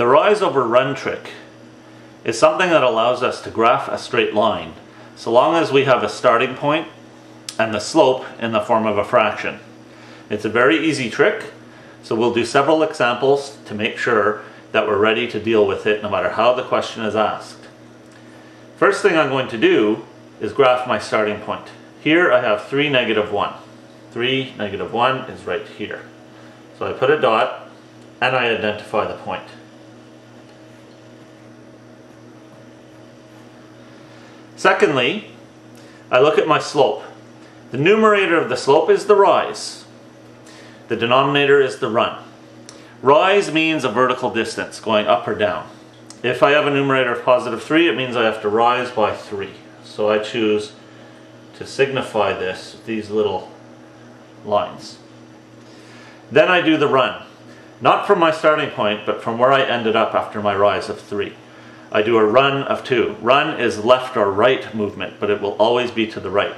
The rise over run trick is something that allows us to graph a straight line so long as we have a starting point and the slope in the form of a fraction. It's a very easy trick, so we'll do several examples to make sure that we're ready to deal with it no matter how the question is asked. First thing I'm going to do is graph my starting point. Here I have 3, negative 1. 3, negative 1 is right here. So I put a dot and I identify the point. Secondly, I look at my slope. The numerator of the slope is the rise. The denominator is the run. Rise means a vertical distance, going up or down. If I have a numerator of positive 3, it means I have to rise by 3. So I choose to signify this with these little lines. Then I do the run. Not from my starting point, but from where I ended up after my rise of 3. I do a run of two. Run is left or right movement, but it will always be to the right.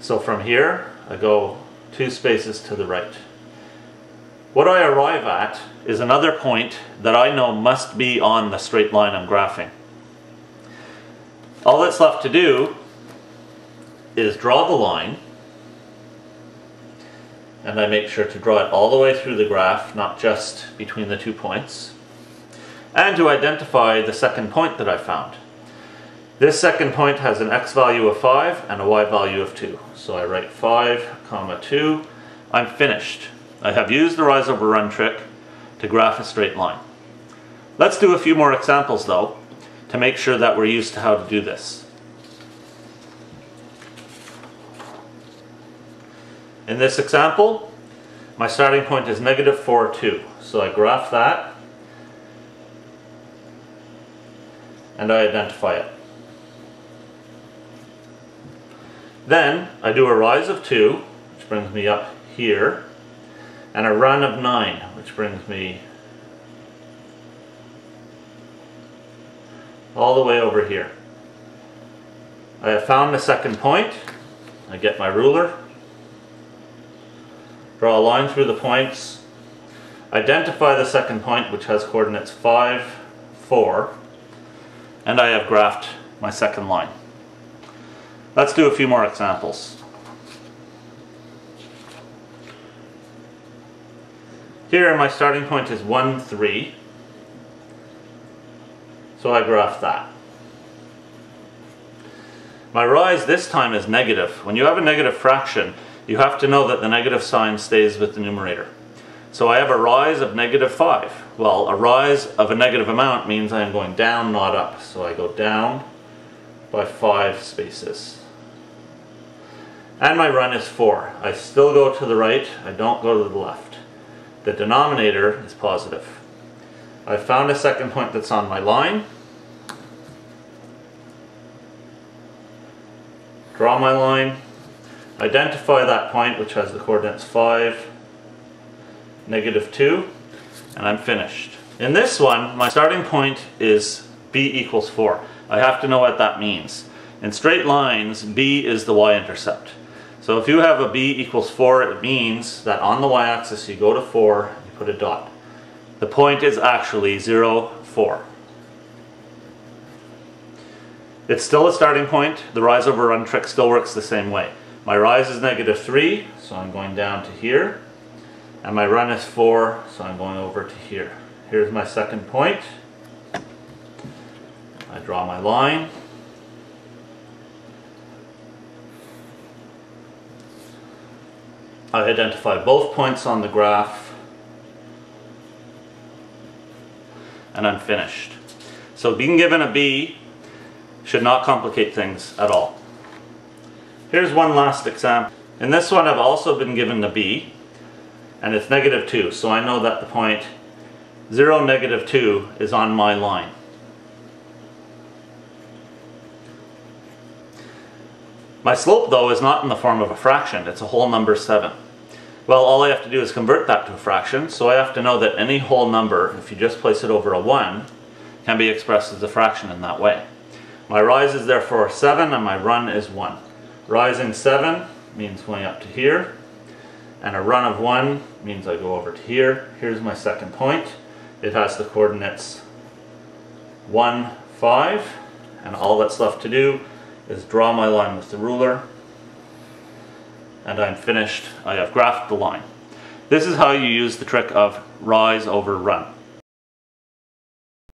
So from here, I go two spaces to the right. What I arrive at is another point that I know must be on the straight line I'm graphing. All that's left to do is draw the line, and I make sure to draw it all the way through the graph, not just between the two points and to identify the second point that I found. This second point has an x value of 5 and a y value of 2. So I write 5, comma 2. I'm finished. I have used the rise over run trick to graph a straight line. Let's do a few more examples though to make sure that we're used to how to do this. In this example, my starting point is negative 4, 2. So I graph that and I identify it. Then I do a rise of 2, which brings me up here, and a run of 9, which brings me all the way over here. I have found the second point. I get my ruler, draw a line through the points, identify the second point, which has coordinates 5, 4, and I have graphed my second line. Let's do a few more examples. Here my starting point is 1, 3. So I graph that. My rise this time is negative. When you have a negative fraction, you have to know that the negative sign stays with the numerator. So I have a rise of negative 5. Well, a rise of a negative amount means I am going down, not up. So I go down by 5 spaces. And my run is 4. I still go to the right, I don't go to the left. The denominator is positive. I found a second point that's on my line. Draw my line. Identify that point which has the coordinates 5, negative 2, and I'm finished. In this one, my starting point is b equals 4. I have to know what that means. In straight lines, b is the y-intercept. So if you have a b equals 4, it means that on the y-axis you go to 4, you put a dot. The point is actually 0, 4. It's still a starting point. The rise over run trick still works the same way. My rise is negative 3, so I'm going down to here and my run is 4 so I'm going over to here. Here's my second point. I draw my line. I identify both points on the graph and I'm finished. So being given a B should not complicate things at all. Here's one last example. In this one I've also been given a B and it's negative 2. So I know that the point 0, negative 2 is on my line. My slope though is not in the form of a fraction, it's a whole number 7. Well, all I have to do is convert that to a fraction, so I have to know that any whole number, if you just place it over a 1, can be expressed as a fraction in that way. My rise is therefore 7 and my run is 1. Rising 7 means going up to here, and a run of one means I go over to here. Here's my second point. it has the coordinates 1, 5, and all that's left to do is draw my line with the ruler, and I'm finished. I have graphed the line. This is how you use the trick of rise over run.